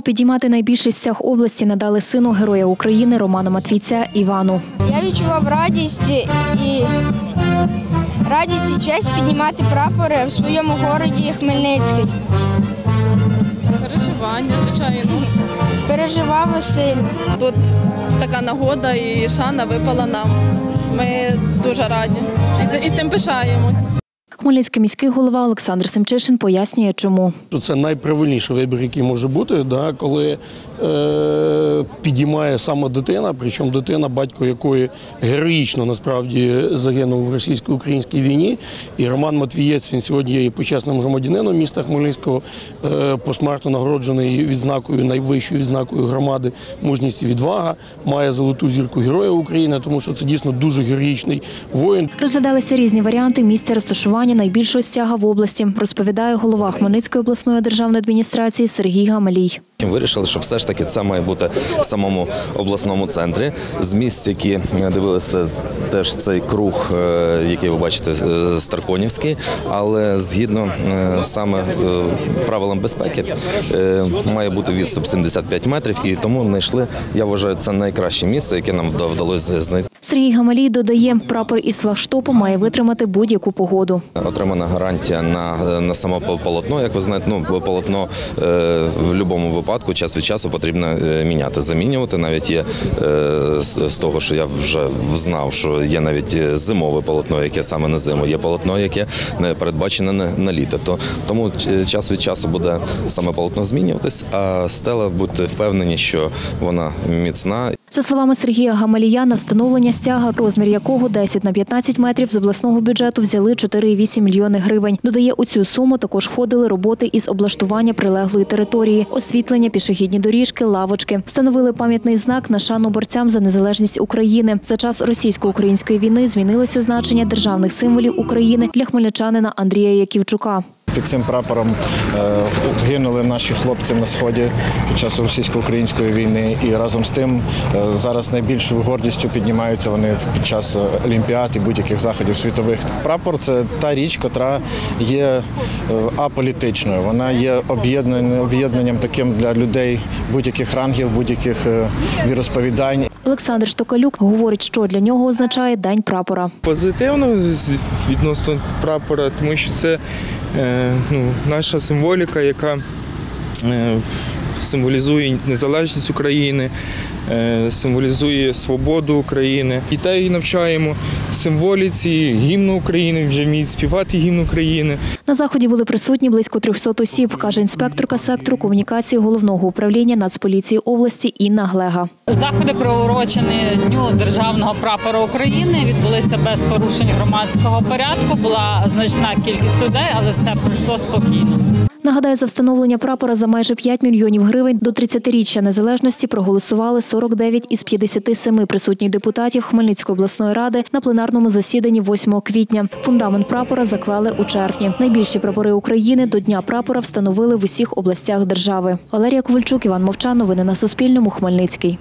підіймати найбільший стяг області надали сину Героя України Романа Матвійця Івану. Я відчував радість і радість і честь піднімати прапори в своєму городі Хмельницький. Переживання, звичайно. Переживав сильно. Тут така нагода і шана випала нам. Ми дуже раді і цим пишаємось. Хмельницький міський голова Олександр Семчишин пояснює, чому. це найправильніший вибір, який може бути, да, коли е, підіймає саме дитина, причому дитина, батько якої героїчно насправді загинув в російсько-українській війні. І Роман Матвієць він сьогодні є і почесним громадянином міста Хмельницького, е, посмертно нагороджений відзнакою, найвищою відзнакою громади мужність і відвага, має золоту зірку Героя України, тому що це дійсно дуже героїчний воїн. Розглядалися різні варіанти місця розташування найбільшого стяга в області, розповідає голова Хмельницької обласної державної адміністрації Сергій Гамалій. Вирішили, що все ж таки це має бути в самому обласному центрі. З місць, які е, дивилися теж цей круг, е, який ви бачите, е, Старконівський, але згідно саме правилам безпеки має бути відступ 75 метрів, і тому знайшли, я вважаю, це найкраще місце, яке нам вда- вдалося знайти. Сергій Гамалій додає, прапор із флагштопу має витримати будь-яку погоду. Отримана гарантія на, на само полотно. Як ви знаєте, ну полотно е, в будь-якому випадку час від часу потрібно е, міняти, замінювати. Навіть є е, з, того, що я вже знав, що є навіть зимове полотно, яке саме на зиму, є полотно, яке не передбачене на, літо. То тому час від часу буде саме полотно змінюватись, а стела будьте впевнені, що вона міцна За словами Сергія Гамалія, на встановлення стяга, розмір якого 10 на 15 метрів з обласного бюджету взяли 4,8 мільйони гривень. Додає, у цю суму також входили роботи із облаштування прилеглої території, освітлення, пішохідні доріжки, лавочки. Встановили пам'ятний знак на шану борцям за незалежність України. За час російсько-української війни змінилося значення державних символів України для хмельничанина Андрія Яківчука. Під цим прапором е, згинули наші хлопці на сході під час російсько-української війни. І разом з тим е, зараз найбільшою гордістю піднімаються вони під час е, олімпіад і будь-яких заходів світових. Прапор це та річ, котра є е, аполітичною. Вона є об'єднанням, таким для людей будь-яких рангів, будь-яких е, віросповідань. Олександр Штокалюк говорить, що для нього означає День прапора. позитивно відносно прапора, тому що це е, ну, наша символіка, яка е, символізує незалежність України, символізує свободу України. Дітей навчаємо символіці, гімну України, вже вміють співати гімн України. На заході були присутні близько 300 осіб, каже інспекторка сектору комунікації головного управління Нацполіції області Інна Глега. Заходи приурочені Дню державного прапора України відбулися без порушень громадського порядку. Була значна кількість людей, але все пройшло спокійно. Нагадаю, за встановлення прапора за майже 5 мільйонів гривень до 30-річчя незалежності проголосували 49 із 57 присутніх депутатів Хмельницької обласної ради на пленарному засіданні 8 квітня. Фундамент прапора заклали у червні. Найбільші прапори України до Дня прапора встановили в усіх областях держави. Валерія Ковальчук, Іван Мовчан. Новини на Суспільному. Хмельницький.